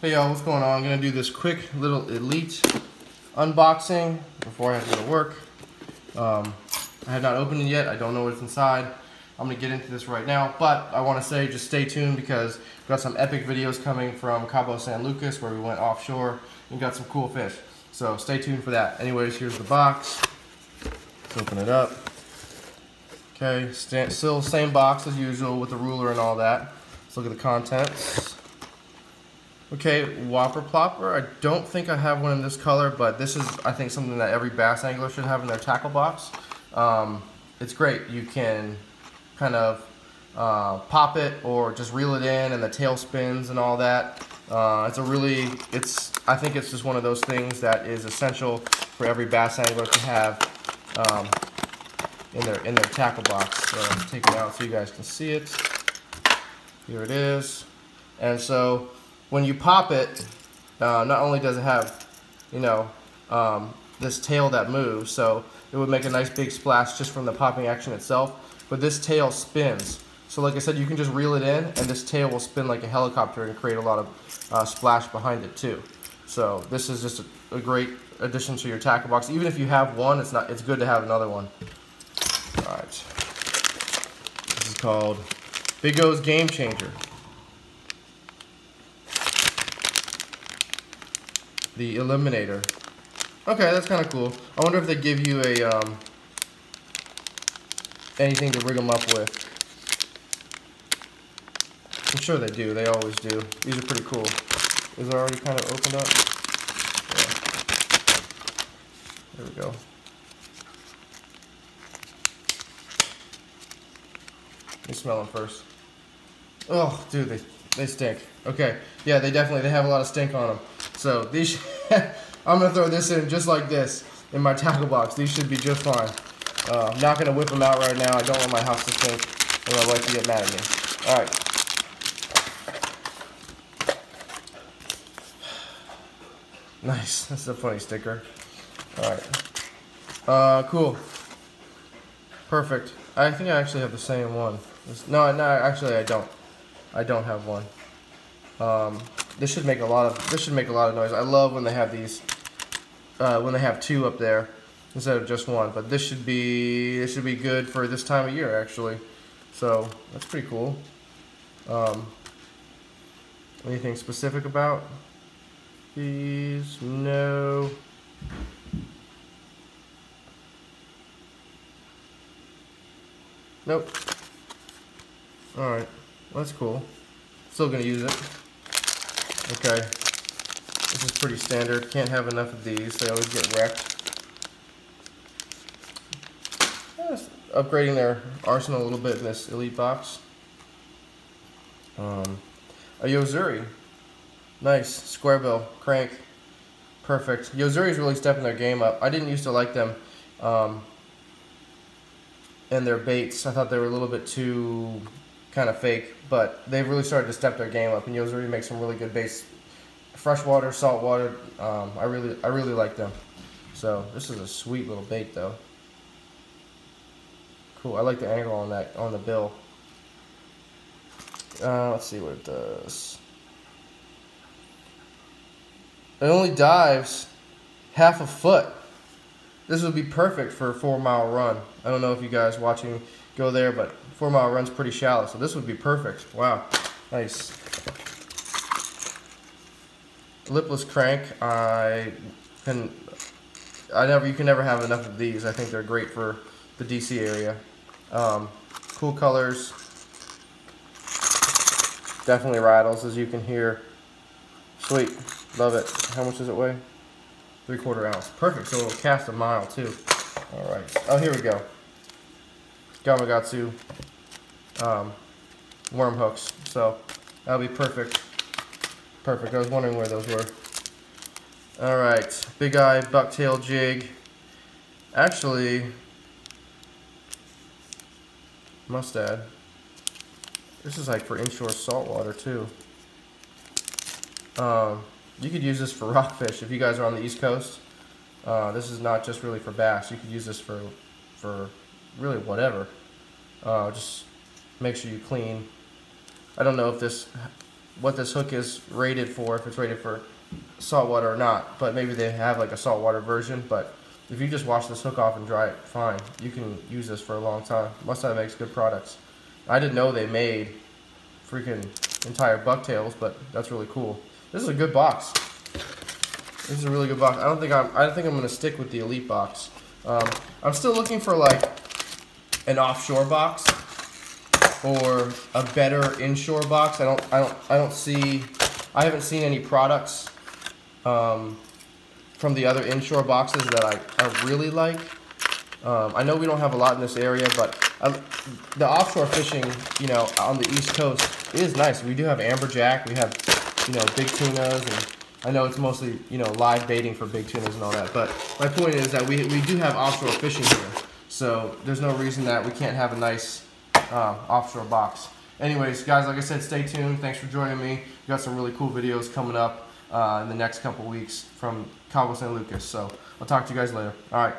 Hey y'all, what's going on? I'm gonna do this quick little Elite unboxing before I have to go to work. Um, I have not opened it yet. I don't know what's inside. I'm gonna get into this right now, but I wanna say just stay tuned because we've got some epic videos coming from Cabo San Lucas where we went offshore and got some cool fish. So stay tuned for that. Anyways, here's the box. Let's open it up. Okay, still same box as usual with the ruler and all that. Let's look at the contents. Okay, Whopper Plopper. I don't think I have one in this color, but this is, I think, something that every bass angler should have in their tackle box. Um, it's great. You can kind of uh, pop it or just reel it in and the tail spins and all that. Uh, it's a really, it's, I think it's just one of those things that is essential for every bass angler to have um, in their in their tackle box. So take it out so you guys can see it. Here it is. And so when you pop it, uh, not only does it have, you know, um, this tail that moves, so it would make a nice big splash just from the popping action itself, but this tail spins. So like I said, you can just reel it in, and this tail will spin like a helicopter and create a lot of uh, splash behind it too. So this is just a, a, great addition to your tackle box. Even if you have one, it's not. It's good to have another one. All right. This is called Big O's Game Changer. The Eliminator. Okay, that's kind of cool. I wonder if they give you a um, anything to rig them up with. I'm sure they do. They always do. These are pretty cool. Is it already kind of opened up? Yeah. There we go. Let me smell them first. Oh, dude, they, they stink. Okay, yeah, they definitely, they have a lot of stink on them. So these, I'm gonna throw this in just like this in my tackle box. These should be just fine. Uh, I'm not gonna whip them out right now. I don't want my house to stink and my wife to get mad at me. All right. Nice. That's a funny sticker. All right. Uh, cool. Perfect. I think I actually have the same one. No, no, actually I don't. I don't have one. Um, this should make a lot of this should make a lot of noise. I love when they have these uh, when they have two up there instead of just one. But this should be this should be good for this time of year actually. So that's pretty cool. Um, anything specific about these? No. Nope. Alright. Well, that's cool. Still gonna use it. Okay. This is pretty standard. Can't have enough of these. They always get wrecked. upgrading their arsenal a little bit in this Elite box. Um, a Yo-Zuri. Nice. Square bill. Crank. Perfect. Yo-Zuri's really stepping their game up. I didn't used to like them. Um, and their baits. I thought they were a little bit too kind of fake, but they've really started to step their game up, and Yo-Zuri makes some really good baits, freshwater, saltwater. Um, I really, I really like them. So this is a sweet little bait, though. Cool. I like the angle on that on the bill. Uh, let's see what it does. It only dives half a foot. This would be perfect for a four mile run. I don't know if you guys watching go there, but four mile run's pretty shallow, so this would be perfect. Wow, nice. Lipless crank, I can, I never, you can never have enough of these. I think they're great for the DC area. Um, cool colors. Definitely rattles, as you can hear. Sweet, love it. How much does it weigh? Three quarter ounce. Perfect, so it'll cast a mile too. All right, oh, here we go. Gamakatsu um, worm hooks. So that'll be perfect. Perfect. I was wondering where those were. Alright, big eye bucktail jig. Actually, Mustad, this is like for inshore saltwater too. Um, you could use this for rockfish if you guys are on the east coast. Uh, this is not just really for bass. You could use this for, for really whatever. Uh, just make sure you clean. I don't know if this what this hook is rated for, if it's rated for saltwater or not. But maybe they have like a saltwater version. But if you just wash this hook off and dry it, fine. You can use this for a long time. Mustad makes good products. I didn't know they made freaking entire bucktails, but that's really cool. This is a good box. This is a really good box. I don't think I'm. I think I'm gonna stick with the elite box. Um, I'm still looking for like an offshore box or a better inshore box. I don't. I don't. I don't see. I haven't seen any products um, from the other inshore boxes that I, I really like. Um, I know we don't have a lot in this area, but um, the offshore fishing, you know, on the East Coast is nice. We do have amberjack. We have, you know, big tunas, and I know it's mostly, you know, live baiting for big tunas and all that. But my point is that we, we do have offshore fishing here, so there's no reason that we can't have a nice uh, offshore box. Anyways, guys, like I said, stay tuned. Thanks for joining me. We got some really cool videos coming up uh, in the next couple weeks from Cabo San Lucas. So I'll talk to you guys later. All right.